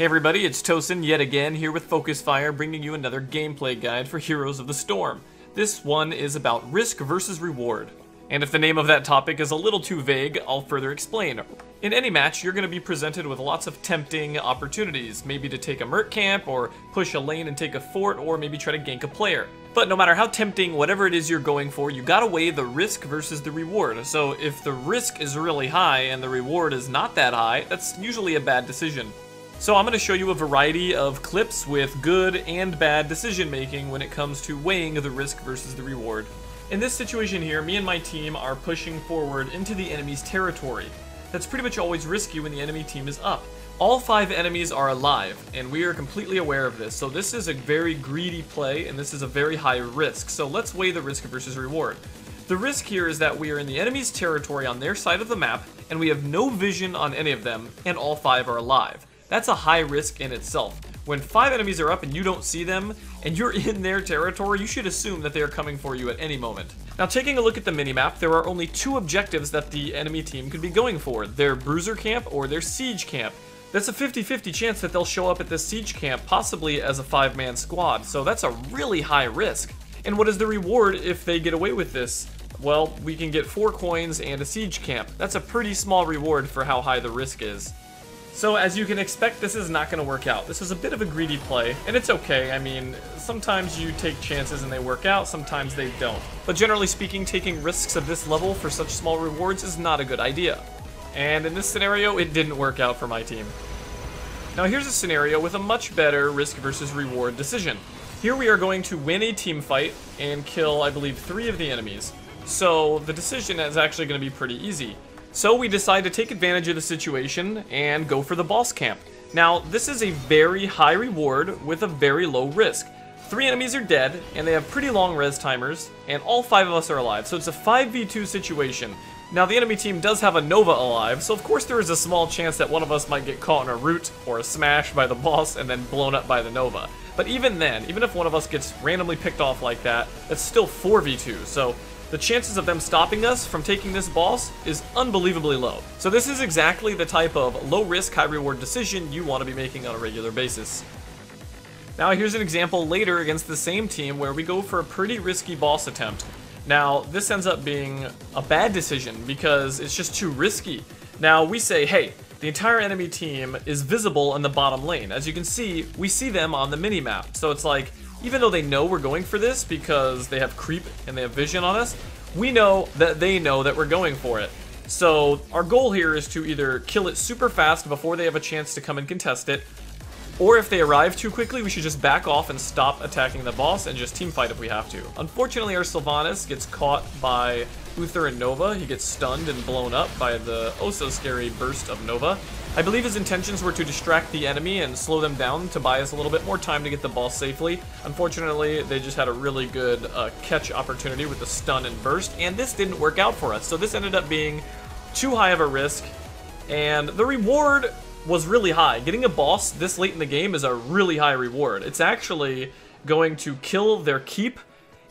Hey everybody, it's Tosin yet again here with Focus Fire bringing you another gameplay guide for Heroes of the Storm. This one is about risk versus reward. And if the name of that topic is a little too vague, I'll further explain. In any match, you're going to be presented with lots of tempting opportunities, maybe to take a merc camp, or push a lane and take a fort, or maybe try to gank a player. But no matter how tempting, whatever it is you're going for, you gotta weigh the risk versus the reward. So if the risk is really high and the reward is not that high, that's usually a bad decision. So I'm going to show you a variety of clips with good and bad decision making when it comes to weighing the risk versus the reward. In this situation here, me and my team are pushing forward into the enemy's territory. That's pretty much always risky when the enemy team is up. All five enemies are alive, and we are completely aware of this, so this is a very greedy play, and this is a very high risk, so let's weigh the risk versus reward. The risk here is that we are in the enemy's territory on their side of the map, and we have no vision on any of them, and all five are alive. That's a high risk in itself. When five enemies are up and you don't see them, and you're in their territory, you should assume that they are coming for you at any moment. Now taking a look at the minimap, there are only two objectives that the enemy team could be going for, their bruiser camp or their siege camp. That's a 50-50 chance that they'll show up at this siege camp, possibly as a five-man squad, so that's a really high risk. And what is the reward if they get away with this? Well, we can get 4 coins and a siege camp. That's a pretty small reward for how high the risk is. So as you can expect, this is not going to work out. This is a bit of a greedy play, and it's okay. I mean, sometimes you take chances and they work out, sometimes they don't. But generally speaking, taking risks of this level for such small rewards is not a good idea. And in this scenario, it didn't work out for my team. Now here's a scenario with a much better risk versus reward decision. Here we are going to win a team fight and kill, I believe, three of the enemies. So the decision is actually going to be pretty easy. So we decide to take advantage of the situation and go for the boss camp. Now, this is a very high reward with a very low risk. Three enemies are dead, and they have pretty long res timers, and all five of us are alive, so it's a 5v2 situation. Now, the enemy team does have a Nova alive, so of course there is a small chance that one of us might get caught in a root or a smash by the boss and then blown up by the Nova. But even then, even if one of us gets randomly picked off like that, it's still 4v2, so the chances of them stopping us from taking this boss is unbelievably low. So this is exactly the type of low risk, high reward decision you want to be making on a regular basis. Now here's an example later against the same team where we go for a pretty risky boss attempt. Now this ends up being a bad decision because it's just too risky. Now we say, hey, the entire enemy team is visible in the bottom lane. As you can see, we see them on the mini-map. So it's like, even though they know we're going for this because they have creep and they have vision on us, we know that they know that we're going for it. So our goal here is to either kill it super fast before they have a chance to come and contest it, or if they arrive too quickly, we should just back off and stop attacking the boss and just team fight if we have to. Unfortunately, our Sylvanas gets caught by Uther and Nova. He gets stunned and blown up by the oh-so-scary burst of Nova. I believe his intentions were to distract the enemy and slow them down to buy us a little bit more time to get the boss safely. Unfortunately, they just had a really good uh, catch opportunity with the stun and burst, and this didn't work out for us. So this ended up being too high of a risk, and the reward was really high. Getting a boss this late in the game is a really high reward. It's actually going to kill their keep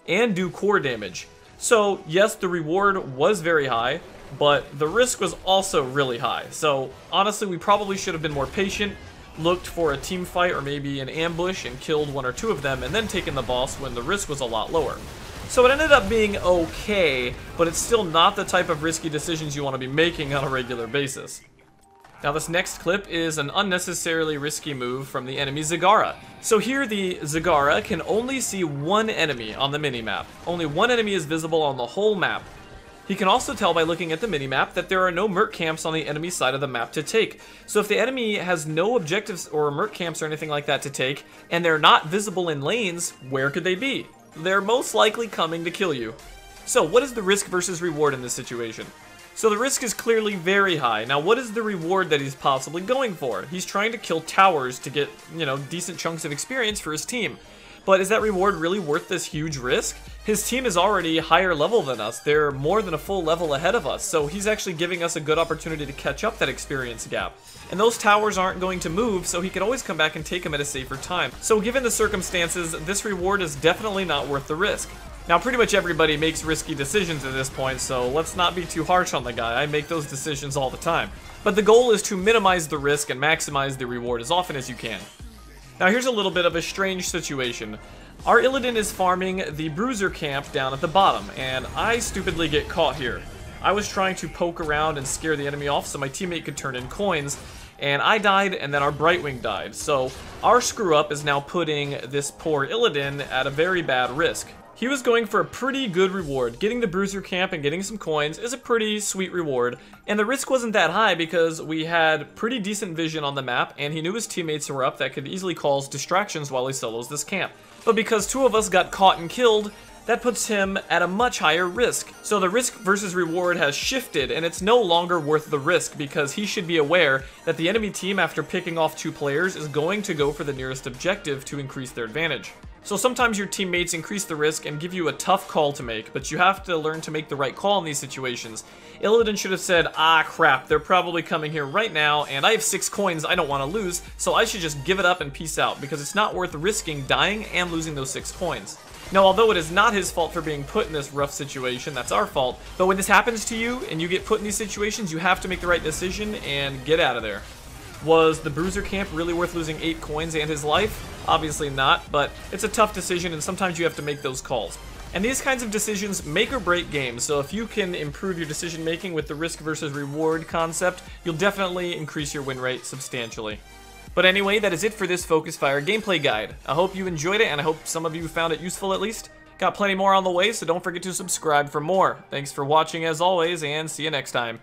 and do core damage. So yes, the reward was very high, but the risk was also really high. So honestly, we probably should have been more patient, looked for a team fight or maybe an ambush and killed one or two of them and then taken the boss when the risk was a lot lower. So it ended up being okay, but it's still not the type of risky decisions you want to be making on a regular basis. Now this next clip is an unnecessarily risky move from the enemy Zagara. So here the Zagara can only see one enemy on the minimap. Only one enemy is visible on the whole map. He can also tell by looking at the minimap that there are no merc camps on the enemy side of the map to take. So if the enemy has no objectives or merc camps or anything like that to take, and they're not visible in lanes, where could they be? They're most likely coming to kill you. So what is the risk versus reward in this situation? So the risk is clearly very high. Now, what is the reward that he's possibly going for? He's trying to kill towers to get, you know, decent chunks of experience for his team. But is that reward really worth this huge risk? His team is already higher level than us. They're more than a full level ahead of us, so he's actually giving us a good opportunity to catch up that experience gap. And those towers aren't going to move, so he can always come back and take them at a safer time. So given the circumstances, this reward is definitely not worth the risk. Now, pretty much everybody makes risky decisions at this point, so let's not be too harsh on the guy. I make those decisions all the time. But the goal is to minimize the risk and maximize the reward as often as you can. Now, here's a little bit of a strange situation. Our Illidan is farming the Bruiser camp down at the bottom, and I stupidly get caught here. I was trying to poke around and scare the enemy off so my teammate could turn in coins, and I died, and then our Brightwing died. So our screw-up is now putting this poor Illidan at a very bad risk. He was going for a pretty good reward. Getting the Bruiser Camp and getting some coins is a pretty sweet reward, and the risk wasn't that high because we had pretty decent vision on the map, and he knew his teammates were up that could easily cause distractions while he solos this camp. But because two of us got caught and killed, that puts him at a much higher risk. So the risk versus reward has shifted, and it's no longer worth the risk because he should be aware that the enemy team, after picking off two players, is going to go for the nearest objective to increase their advantage. So sometimes your teammates increase the risk and give you a tough call to make, but you have to learn to make the right call in these situations. Illidan should have said, ah crap, they're probably coming here right now, and I have six coins I don't want to lose, so I should just give it up and peace out, because it's not worth risking dying and losing those six coins. Now, although it is not his fault for being put in this rough situation, that's our fault, but when this happens to you and you get put in these situations, you have to make the right decision and get out of there. Was the Bruiser Camp really worth losing 8 coins and his life? Obviously not, but it's a tough decision and sometimes you have to make those calls. And these kinds of decisions make or break games, so if you can improve your decision making with the risk versus reward concept, you'll definitely increase your win rate substantially. But anyway, that is it for this Focus Fire gameplay guide. I hope you enjoyed it, and I hope some of you found it useful at least. Got plenty more on the way, so don't forget to subscribe for more. Thanks for watching as always, and see you next time.